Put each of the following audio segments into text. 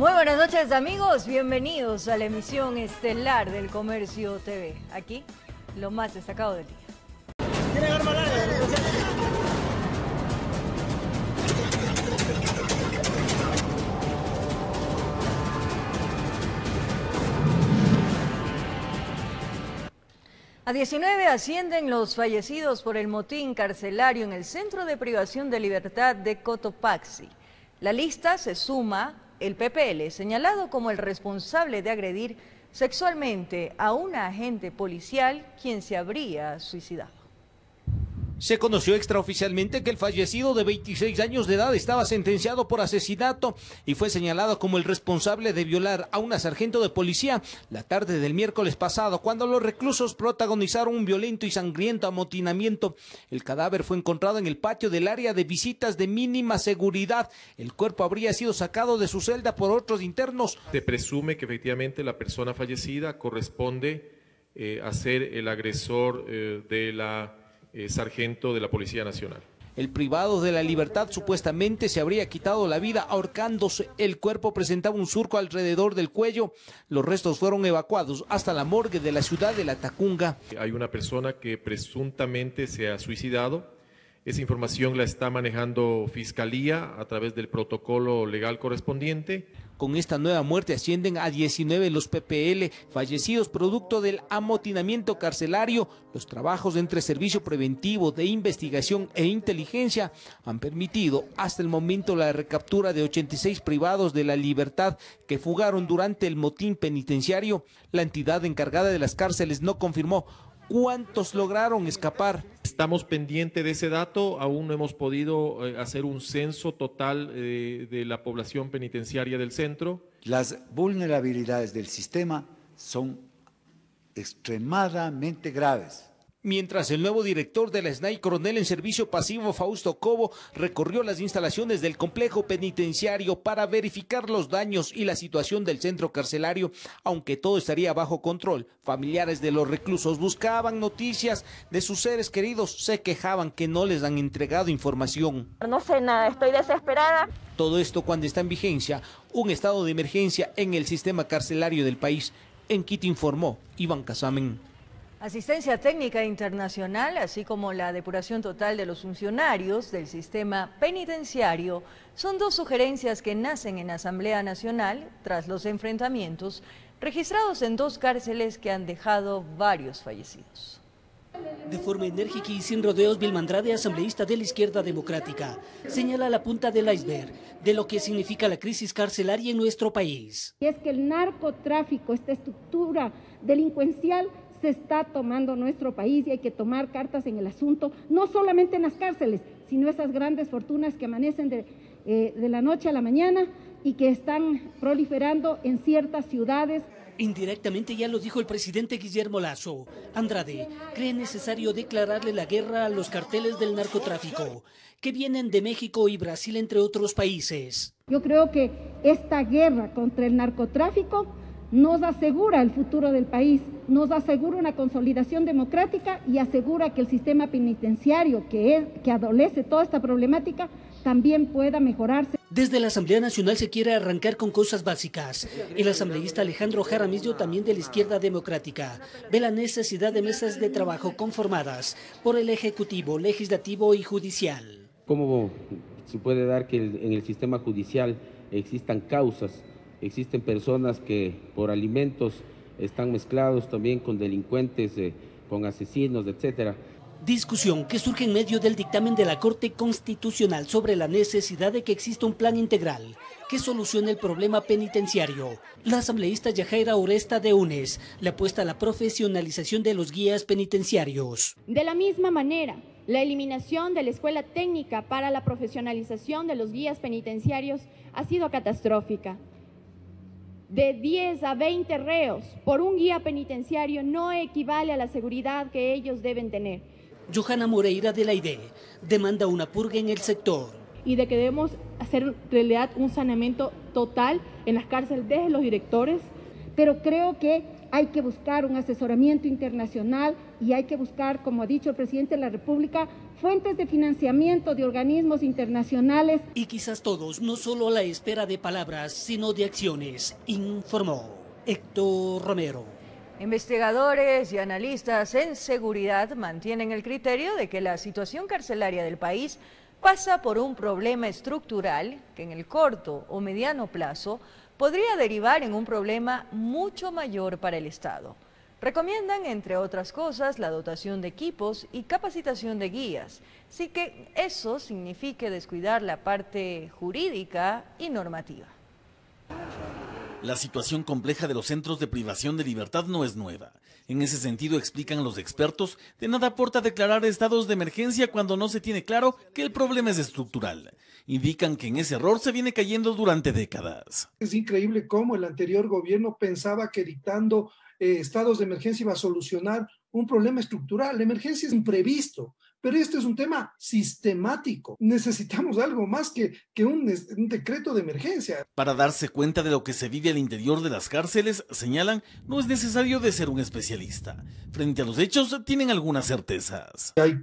Muy buenas noches amigos, bienvenidos a la emisión estelar del Comercio TV. Aquí, lo más destacado del día. A 19 ascienden los fallecidos por el motín carcelario en el Centro de Privación de Libertad de Cotopaxi. La lista se suma el PPL, señalado como el responsable de agredir sexualmente a una agente policial quien se habría suicidado. Se conoció extraoficialmente que el fallecido de 26 años de edad estaba sentenciado por asesinato y fue señalado como el responsable de violar a una sargento de policía la tarde del miércoles pasado, cuando los reclusos protagonizaron un violento y sangriento amotinamiento. El cadáver fue encontrado en el patio del área de visitas de mínima seguridad. El cuerpo habría sido sacado de su celda por otros internos. Se presume que efectivamente la persona fallecida corresponde eh, a ser el agresor eh, de la eh, sargento de la Policía Nacional. El privado de la libertad supuestamente se habría quitado la vida ahorcándose. El cuerpo presentaba un surco alrededor del cuello. Los restos fueron evacuados hasta la morgue de la ciudad de La Tacunga. Hay una persona que presuntamente se ha suicidado. Esa información la está manejando Fiscalía a través del protocolo legal correspondiente. Con esta nueva muerte ascienden a 19 los PPL fallecidos producto del amotinamiento carcelario. Los trabajos entre servicio preventivo de investigación e inteligencia han permitido hasta el momento la recaptura de 86 privados de la libertad que fugaron durante el motín penitenciario. La entidad encargada de las cárceles no confirmó cuántos lograron escapar. Estamos pendientes de ese dato, aún no hemos podido eh, hacer un censo total eh, de la población penitenciaria del centro. Las vulnerabilidades del sistema son extremadamente graves. Mientras el nuevo director de la SNAI, coronel en servicio pasivo Fausto Cobo, recorrió las instalaciones del complejo penitenciario para verificar los daños y la situación del centro carcelario, aunque todo estaría bajo control. Familiares de los reclusos buscaban noticias de sus seres queridos, se quejaban que no les han entregado información. No sé nada, estoy desesperada. Todo esto cuando está en vigencia un estado de emergencia en el sistema carcelario del país. En Quito informó Iván Casamen. Asistencia técnica internacional, así como la depuración total de los funcionarios del sistema penitenciario, son dos sugerencias que nacen en Asamblea Nacional tras los enfrentamientos registrados en dos cárceles que han dejado varios fallecidos. De forma enérgica y sin rodeos, Vilmandrade, asambleísta de la izquierda democrática, señala la punta del iceberg de lo que significa la crisis carcelaria en nuestro país. Y es que el narcotráfico, esta estructura delincuencial, se está tomando nuestro país y hay que tomar cartas en el asunto, no solamente en las cárceles, sino esas grandes fortunas que amanecen de, eh, de la noche a la mañana y que están proliferando en ciertas ciudades. Indirectamente ya lo dijo el presidente Guillermo Lazo. Andrade cree necesario declararle la guerra a los carteles del narcotráfico que vienen de México y Brasil, entre otros países. Yo creo que esta guerra contra el narcotráfico nos asegura el futuro del país, nos asegura una consolidación democrática y asegura que el sistema penitenciario que, es, que adolece toda esta problemática también pueda mejorarse. Desde la Asamblea Nacional se quiere arrancar con cosas básicas. El asambleísta Alejandro Jaramillo, también de la izquierda democrática, ve la necesidad de mesas de trabajo conformadas por el Ejecutivo, Legislativo y Judicial. ¿Cómo se puede dar que en el sistema judicial existan causas existen personas que por alimentos están mezclados también con delincuentes, eh, con asesinos, etcétera. Discusión que surge en medio del dictamen de la Corte Constitucional sobre la necesidad de que exista un plan integral que solucione el problema penitenciario. La asambleísta Yajaira Oresta de UNES le apuesta a la profesionalización de los guías penitenciarios. De la misma manera, la eliminación de la escuela técnica para la profesionalización de los guías penitenciarios ha sido catastrófica de 10 a 20 reos por un guía penitenciario no equivale a la seguridad que ellos deben tener. Johanna Moreira de la IDE demanda una purga en el sector. Y de que debemos hacer realidad un saneamiento total en las cárceles desde los directores. Pero creo que hay que buscar un asesoramiento internacional y hay que buscar, como ha dicho el presidente de la República, fuentes de financiamiento de organismos internacionales. Y quizás todos, no solo a la espera de palabras, sino de acciones, informó Héctor Romero. Investigadores y analistas en seguridad mantienen el criterio de que la situación carcelaria del país pasa por un problema estructural que en el corto o mediano plazo podría derivar en un problema mucho mayor para el Estado. Recomiendan, entre otras cosas, la dotación de equipos y capacitación de guías, sí que eso signifique descuidar la parte jurídica y normativa. La situación compleja de los centros de privación de libertad no es nueva. En ese sentido, explican los expertos, de nada aporta declarar estados de emergencia cuando no se tiene claro que el problema es estructural. Indican que en ese error se viene cayendo durante décadas. Es increíble cómo el anterior gobierno pensaba que dictando eh, estados de emergencia iba a solucionar un problema estructural. La emergencia es imprevisto, pero este es un tema sistemático. Necesitamos algo más que, que un, un, decreto de emergencia. Para darse cuenta de lo que se vive al interior de las cárceles, señalan, no es necesario de ser un especialista. Frente a los hechos, tienen algunas certezas. Hay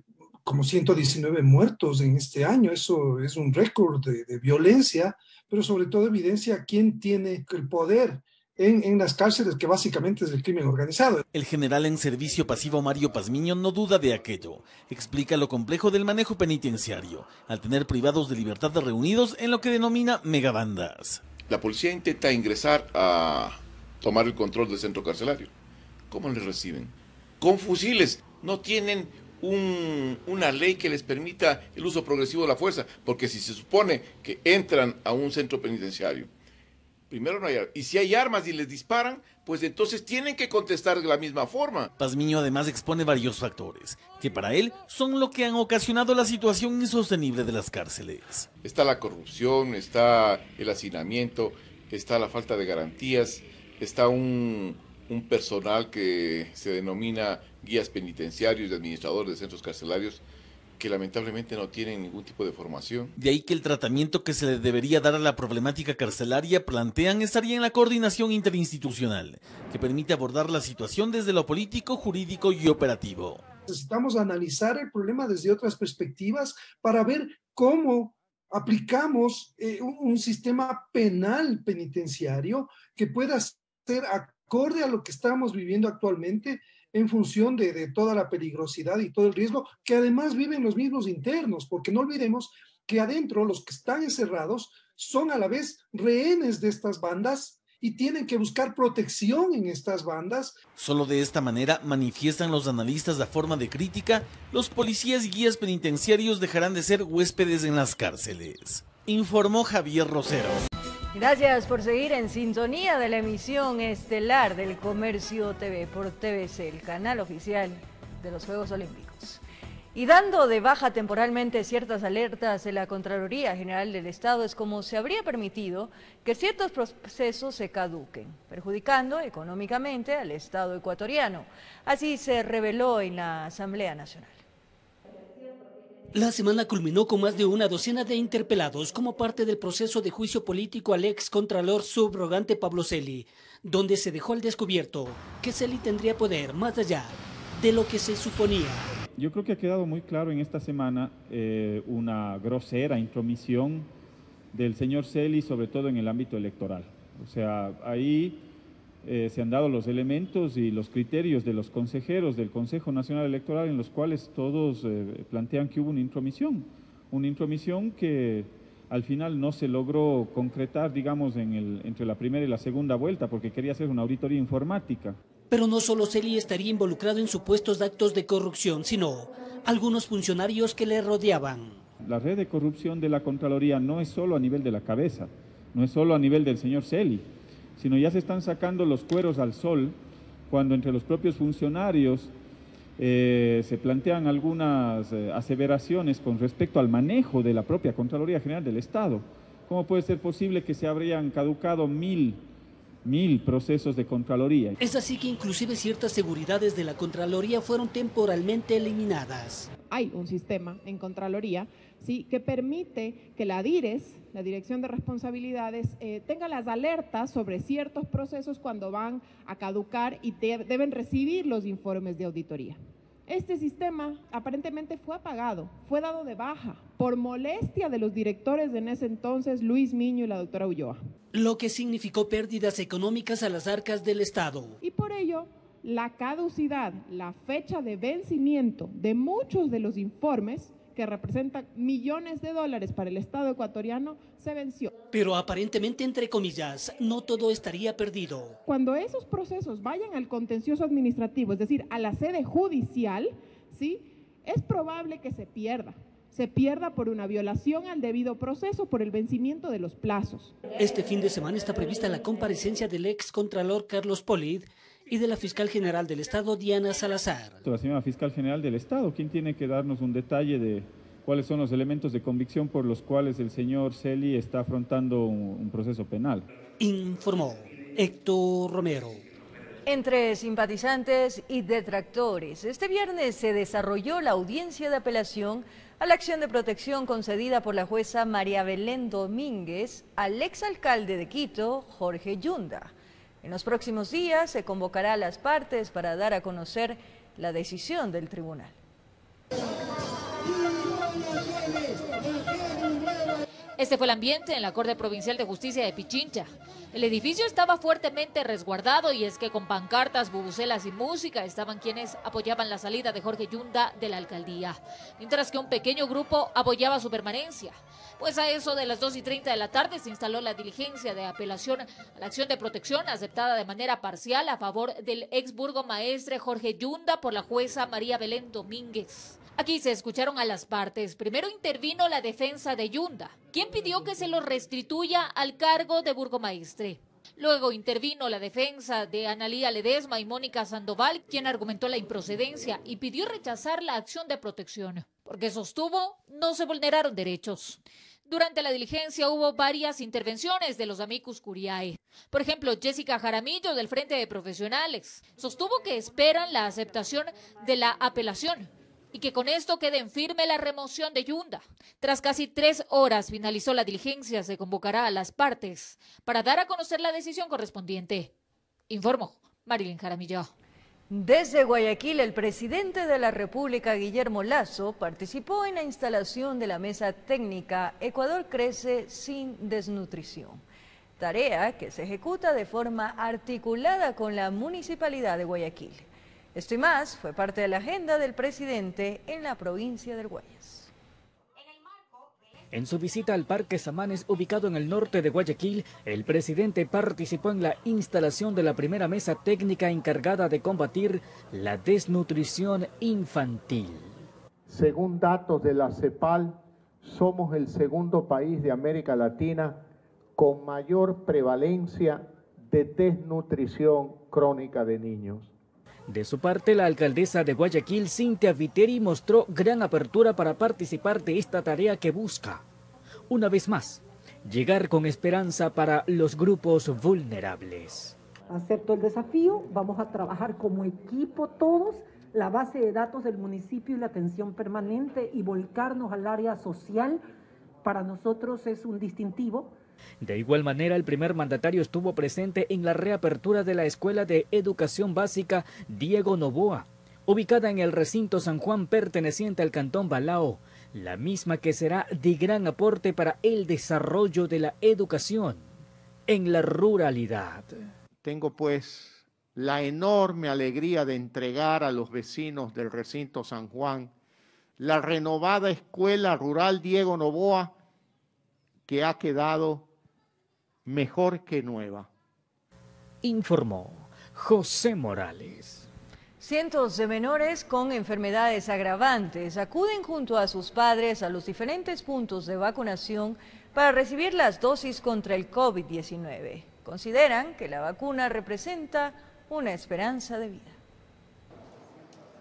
como 119 muertos en este año, eso es un récord de, de violencia, pero sobre todo evidencia quién tiene el poder en, en, las cárceles, que básicamente es el crimen organizado. El general en servicio pasivo Mario Pazmiño no duda de aquello. Explica lo complejo del manejo penitenciario, al tener privados de libertad reunidos en lo que denomina megabandas. La policía intenta ingresar a tomar el control del centro carcelario. ¿Cómo les reciben? Con fusiles. No tienen un, una ley que les permita el uso progresivo de la fuerza, porque si se supone que entran a un centro penitenciario Primero no hay armas. Y si hay armas y les disparan, pues entonces tienen que contestar de la misma forma. Pazmiño además expone varios factores, que para él son lo que han ocasionado la situación insostenible de las cárceles. Está la corrupción, está el hacinamiento, está la falta de garantías, está un, un personal que se denomina guías penitenciarios y administradores de centros carcelarios que lamentablemente no tienen ningún tipo de formación. De ahí que el tratamiento que se le debería dar a la problemática carcelaria plantean estaría en la coordinación interinstitucional, que permite abordar la situación desde lo político, jurídico y operativo. Necesitamos analizar el problema desde otras perspectivas para ver cómo aplicamos eh, un, un sistema penal penitenciario que pueda ser acorde a lo que estamos viviendo actualmente en función de, toda la peligrosidad y todo el riesgo, que además viven los mismos internos, porque no olvidemos que adentro los que están encerrados son a la vez rehenes de estas bandas y tienen que buscar protección en estas bandas. Solo de esta manera manifiestan los analistas la forma de crítica, los policías y guías penitenciarios dejarán de ser huéspedes en las cárceles. Informó Javier Rosero. Gracias por seguir en sintonía de la emisión estelar del Comercio TV por TVC, el canal oficial de los Juegos Olímpicos. Y dando de baja temporalmente ciertas alertas de la Contraloría General del Estado es como se habría permitido que ciertos procesos se caduquen, perjudicando económicamente al Estado ecuatoriano. Así se reveló en la Asamblea Nacional. La semana culminó con más de una docena de interpelados como parte del proceso de juicio político al ex contralor subrogante Pablo Celi, donde se dejó al descubierto que Celi tendría poder más allá de lo que se suponía. Yo creo que ha quedado muy claro en esta semana eh, una grosera intromisión del señor Celi, sobre todo en el ámbito electoral. O sea, ahí eh, se han dado los elementos y los criterios de los consejeros del Consejo Nacional Electoral en los cuales todos eh, plantean que hubo una intromisión, una intromisión que al final no se logró concretar, digamos, en el, entre la primera y la segunda vuelta, porque quería hacer una auditoría informática. Pero no solo Celi estaría involucrado en supuestos actos de corrupción, sino algunos funcionarios que le rodeaban. La red de corrupción de la Contraloría no es solo a nivel de la cabeza, no es solo a nivel del señor Celi, sino ya se están sacando los cueros al sol cuando entre los propios funcionarios eh, se plantean algunas eh, aseveraciones con respecto al manejo de la propia Contraloría General del Estado. ¿Cómo puede ser posible que se habrían caducado mil, mil procesos de Contraloría? Es así que inclusive ciertas seguridades de la Contraloría fueron temporalmente eliminadas. Hay un sistema en Contraloría ¿sí? que permite que la DIRES, la Dirección de Responsabilidades, eh, tenga las alertas sobre ciertos procesos cuando van a caducar y te, deben recibir los informes de auditoría. Este sistema aparentemente fue apagado, fue dado de baja por molestia de los directores de en ese entonces, Luis Miño y la doctora Ulloa. Lo que significó pérdidas económicas a las arcas del Estado. Y por ello, la caducidad, la fecha de vencimiento de muchos de los informes que representan millones de dólares para el Estado ecuatoriano, se venció. Pero aparentemente, entre comillas, no todo estaría perdido. Cuando esos procesos vayan al contencioso administrativo, es decir, a la sede judicial, ¿sí? es probable que se pierda. Se pierda por una violación al debido proceso, por el vencimiento de los plazos. Este fin de semana está prevista la comparecencia del ex contralor Carlos Polid y de la fiscal general del Estado, Diana Salazar. La señora fiscal general del Estado, ¿quién tiene que darnos un detalle de cuáles son los elementos de convicción por los cuales el señor Celi está afrontando un, un proceso penal? Informó Héctor Romero. Entre simpatizantes y detractores, este viernes se desarrolló la audiencia de apelación a la acción de protección concedida por la jueza María Belén Domínguez al exalcalde de Quito, Jorge Yunda. En los próximos días se convocará a las partes para dar a conocer la decisión del tribunal. Este fue el ambiente en la Corte Provincial de Justicia de Pichincha. El edificio estaba fuertemente resguardado y es que con pancartas, bubucelas y música estaban quienes apoyaban la salida de Jorge Yunda de la alcaldía, mientras que un pequeño grupo apoyaba su permanencia. Pues a eso de las 2 y 30 de la tarde se instaló la diligencia de apelación a la acción de protección aceptada de manera parcial a favor del ex burgomaestre Jorge Yunda por la jueza María Belén Domínguez. Aquí se escucharon a las partes. Primero intervino la defensa de Yunda, quien pidió que se lo restituya al cargo de burgomaestre. Luego intervino la defensa de Analía Ledesma y Mónica Sandoval, quien argumentó la improcedencia y pidió rechazar la acción de protección, porque sostuvo no se vulneraron derechos. Durante la diligencia hubo varias intervenciones de los amicus curiae. Por ejemplo, Jessica Jaramillo del Frente de Profesionales sostuvo que esperan la aceptación de la apelación y que con esto quede en firme la remoción de Yunda. Tras casi tres horas finalizó la diligencia, se convocará a las partes para dar a conocer la decisión correspondiente. Informó Marilyn Jaramillo. Desde Guayaquil, el presidente de la República, Guillermo Lazo, participó en la instalación de la mesa técnica Ecuador crece sin desnutrición, tarea que se ejecuta de forma articulada con la Municipalidad de Guayaquil. Esto y más fue parte de la agenda del presidente en la provincia del Guayas. En su visita al Parque Samanes, ubicado en el norte de Guayaquil, el presidente participó en la instalación de la primera mesa técnica encargada de combatir la desnutrición infantil. Según datos de la CEPAL, somos el segundo país de América Latina con mayor prevalencia de desnutrición crónica de niños. De su parte, la alcaldesa de Guayaquil, Cintia Viteri, mostró gran apertura para participar de esta tarea que busca, una vez más, llegar con esperanza para los grupos vulnerables. Acepto el desafío, vamos a trabajar como equipo todos, la base de datos del municipio y la atención permanente y volcarnos al área social, para nosotros es un distintivo de igual manera, el primer mandatario estuvo presente en la reapertura de la Escuela de Educación Básica Diego Novoa, ubicada en el recinto San Juan perteneciente al Cantón Balao, la misma que será de gran aporte para el desarrollo de la educación en la ruralidad. Tengo pues la enorme alegría de entregar a los vecinos del recinto San Juan la renovada Escuela Rural Diego Novoa que ha quedado mejor que nueva. Informó José Morales. Cientos de menores con enfermedades agravantes acuden junto a sus padres a los diferentes puntos de vacunación para recibir las dosis contra el COVID-19. Consideran que la vacuna representa una esperanza de vida.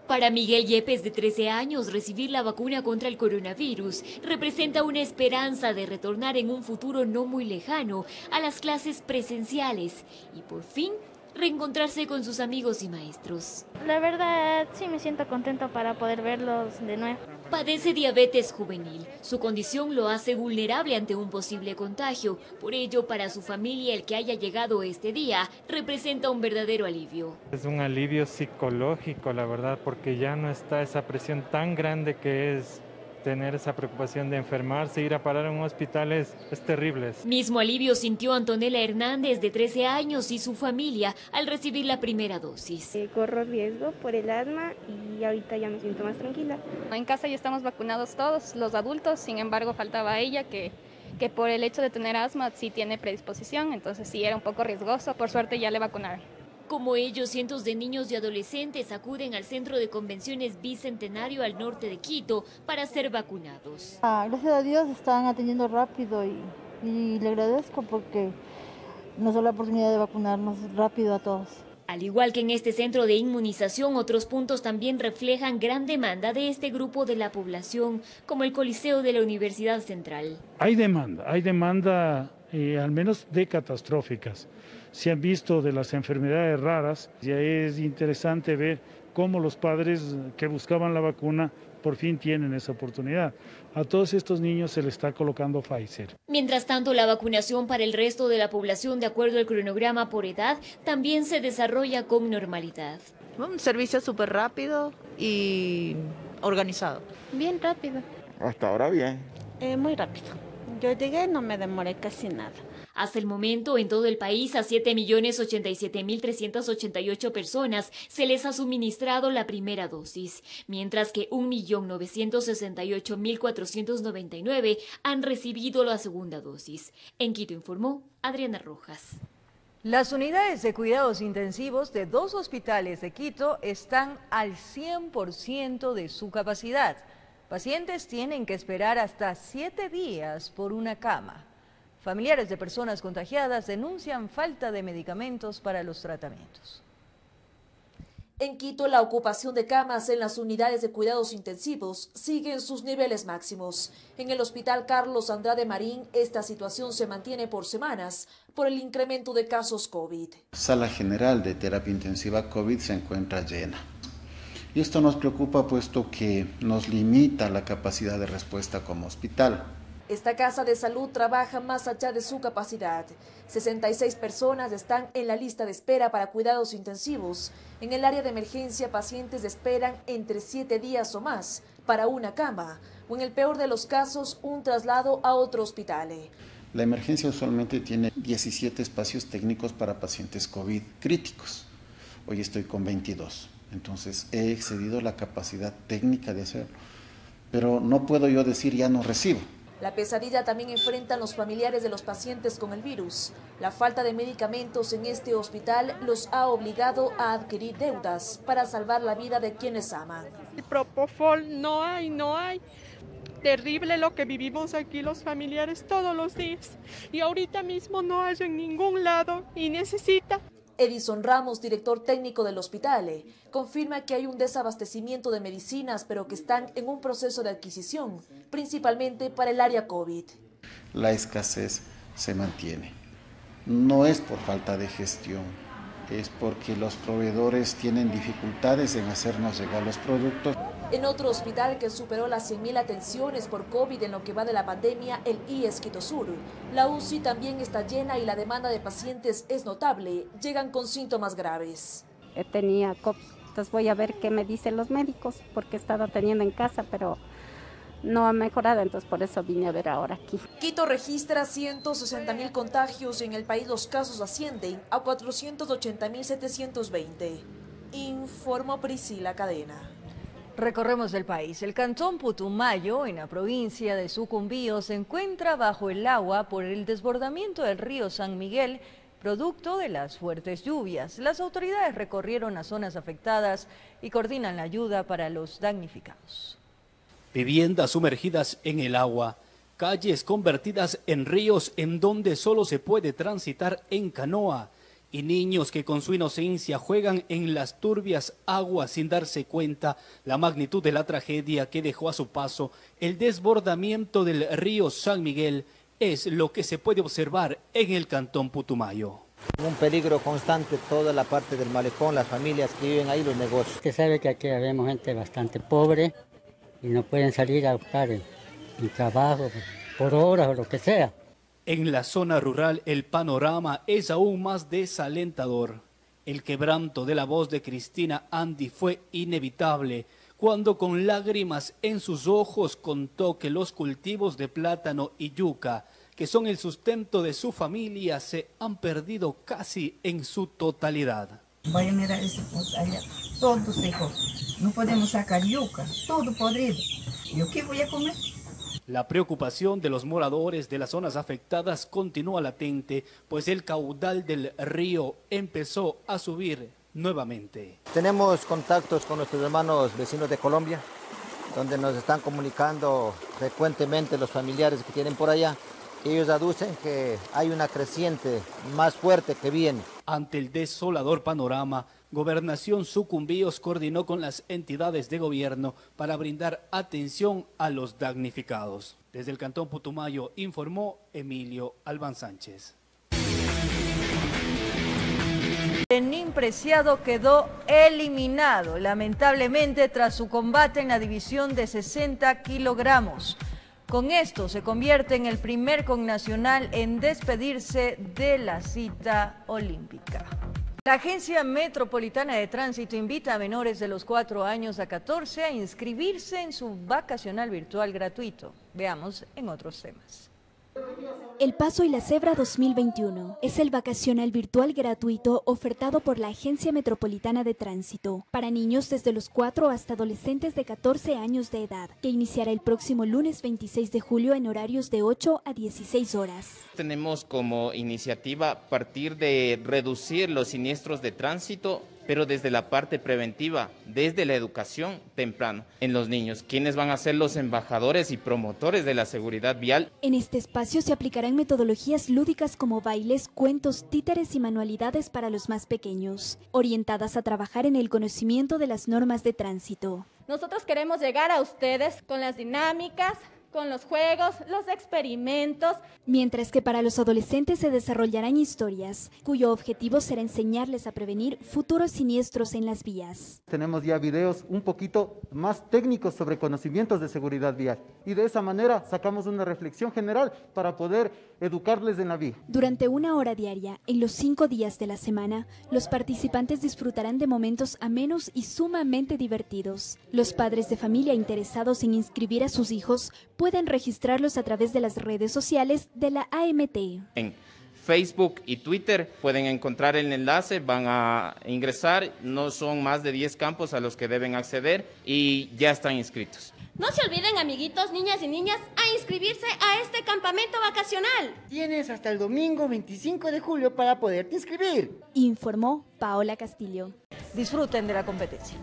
Para Miguel Yepes, de 13 años, recibir la vacuna contra el coronavirus representa una esperanza de retornar en un futuro no muy lejano a las clases presenciales y por fin reencontrarse con sus amigos y maestros. La verdad sí me siento contento para poder verlos de nuevo. Padece diabetes juvenil. Su condición lo hace vulnerable ante un posible contagio. Por ello, para su familia, el que haya llegado este día representa un verdadero alivio. Es un alivio psicológico, la verdad, porque ya no está esa presión tan grande que es tener esa preocupación de enfermarse, ir a parar a un hospital es, terrible. Mismo alivio sintió Antonella Hernández, de 13 años, y su familia al recibir la primera dosis. Eh, corro riesgo por el asma y ahorita ya me siento más tranquila. En casa ya estamos vacunados todos, los adultos, sin embargo faltaba ella que que por el hecho de tener asma sí tiene predisposición, entonces sí era un poco riesgoso, por suerte ya le vacunaron. Como ellos, cientos de niños y adolescentes acuden al Centro de Convenciones Bicentenario al norte de Quito para ser vacunados. Ah, gracias a Dios están atendiendo rápido y, y le agradezco porque nos da la oportunidad de vacunarnos rápido a todos. Al igual que en este centro de inmunización, otros puntos también reflejan gran demanda de este grupo de la población, como el Coliseo de la Universidad Central. Hay demanda, hay demanda eh, al menos de catastróficas se han visto de las enfermedades raras. Y es interesante ver cómo los padres que buscaban la vacuna por fin tienen esa oportunidad. A todos estos niños se les está colocando Pfizer. Mientras tanto, la vacunación para el resto de la población, de acuerdo al cronograma por edad, también se desarrolla con normalidad. Un servicio súper rápido y organizado. Bien rápido. Hasta ahora bien. Eh, muy rápido. Yo llegué, no me demoré casi nada. Hasta el momento, en todo el país, a 7.087.388 personas se les ha suministrado la primera dosis, mientras que 1.968.499 han recibido la segunda dosis. En Quito informó Adriana Rojas. Las unidades de cuidados intensivos de dos hospitales de Quito están al 100% de su capacidad. Pacientes tienen que esperar hasta siete días por una cama. Familiares de personas contagiadas denuncian falta de medicamentos para los tratamientos. En Quito, la ocupación de camas en las unidades de cuidados intensivos sigue en sus niveles máximos. En el Hospital Carlos Andrade Marín, esta situación se mantiene por semanas por el incremento de casos COVID. Sala general de terapia intensiva COVID se encuentra llena. Y esto nos preocupa puesto que nos limita la capacidad de respuesta como hospital. Esta casa de salud trabaja más allá de su capacidad. 66 personas están en la lista de espera para cuidados intensivos. En el área de emergencia, pacientes esperan entre 7 días o más para una cama o en el peor de los casos, un traslado a otro hospital. La emergencia usualmente tiene 17 espacios técnicos para pacientes COVID críticos. Hoy estoy con 22, entonces he excedido la capacidad técnica de hacerlo. Pero no puedo yo decir ya no recibo la pesadilla también enfrentan los familiares de los pacientes con el virus. La falta de medicamentos en este hospital los ha obligado a adquirir deudas para salvar la vida de quienes aman. El Propofol no hay, no hay. Terrible lo que vivimos aquí los familiares todos los días. Y ahorita mismo no hay en ningún lado y necesita Edison Ramos, director técnico del hospital, eh, confirma que hay un desabastecimiento de medicinas, pero que están en un proceso de adquisición, principalmente para el área COVID. La escasez se mantiene. No es por falta de gestión, es porque los proveedores tienen dificultades en hacernos llegar los productos. En otro hospital que superó las 100.000 atenciones por COVID en lo que va de la pandemia, el IES Quito Sur, la UCI también está llena y la demanda de pacientes es notable. Llegan con síntomas graves. Tenía COVID, entonces voy a ver qué me dicen los médicos, porque he estado teniendo en casa, pero no ha mejorado, entonces por eso vine a ver ahora aquí. Quito registra 160 mil contagios y en el país los casos ascienden a 480 mil 720. Informó Priscila Cadena. Recorremos el país. El cantón Putumayo, en la provincia de Sucumbío, se encuentra bajo el agua por el desbordamiento del río San Miguel, producto de las fuertes lluvias. Las autoridades recorrieron las zonas afectadas y coordinan la ayuda para los damnificados. Viviendas sumergidas en el agua, calles convertidas en ríos en donde solo se puede transitar en canoa, y niños que con su inocencia juegan en las turbias aguas sin darse cuenta la magnitud de la tragedia que dejó a su paso el desbordamiento del río San Miguel es lo que se puede observar en el cantón Putumayo. Un peligro constante toda la parte del malecón, las familias que viven ahí, los negocios. Que sabe que aquí vemos gente bastante pobre y no pueden salir a buscar el, trabajo por horas o lo que sea. En la zona rural el panorama es aún más desalentador. El quebranto de la voz de Cristina Andy fue inevitable cuando con lágrimas en sus ojos contó que los cultivos de plátano y yuca, que son el sustento de su familia, se han perdido casi en su totalidad. Voy a mirar ese allá, todo seco. No podemos sacar yuca, todo podrido. ¿Yo qué voy a comer? La preocupación de los moradores de las zonas afectadas continúa latente, pues el caudal del río empezó a subir nuevamente. Tenemos contactos con nuestros hermanos vecinos de Colombia, donde nos están comunicando frecuentemente los familiares que tienen por allá. Ellos aducen que hay una creciente más fuerte que viene. Ante el desolador panorama, Gobernación Sucumbíos coordinó con las entidades de gobierno para brindar atención a los damnificados. Desde el Cantón Putumayo informó Emilio Alban Sánchez. Benín Preciado quedó eliminado, lamentablemente, tras su combate en la división de 60 kilogramos. Con esto se convierte en el primer connacional en despedirse de la cita olímpica. La Agencia Metropolitana de Tránsito invita a menores de los 4 años a 14 a inscribirse en su vacacional virtual gratuito. Veamos en otros temas. El Paso y la Cebra 2021 es el vacacional virtual gratuito ofertado por la Agencia Metropolitana de Tránsito para niños desde los 4 hasta adolescentes de 14 años de edad, que iniciará el próximo lunes 26 de julio en horarios de 8 a 16 horas. Tenemos como iniciativa partir de reducir los siniestros de tránsito pero desde la parte preventiva, desde la educación temprana en los niños, quienes van a ser los embajadores y promotores de la seguridad vial. En este espacio se aplicarán metodologías lúdicas como bailes, cuentos, títeres y manualidades para los más pequeños, orientadas a trabajar en el conocimiento de las normas de tránsito. Nosotros queremos llegar a ustedes con las dinámicas, con los juegos, los experimentos. Mientras que para los adolescentes se desarrollarán historias, cuyo objetivo será enseñarles a prevenir futuros siniestros en las vías. Tenemos ya videos un poquito más técnicos sobre conocimientos de seguridad vial y de esa manera sacamos una reflexión general para poder educarles en la vía. Durante una hora diaria, en los cinco días de la semana, los participantes disfrutarán de momentos amenos y sumamente divertidos. Los padres de familia interesados en inscribir a sus hijos pueden registrarlos a través de las redes sociales de la AMT. En Facebook y Twitter pueden encontrar el enlace, van a ingresar, no son más de 10 campos a los que deben acceder y ya están inscritos. No se olviden, amiguitos, niñas y niñas, a inscribirse a este campamento vacacional. Tienes hasta el domingo 25 de julio para poderte inscribir. Informó Paola Castillo. Disfruten de la competencia.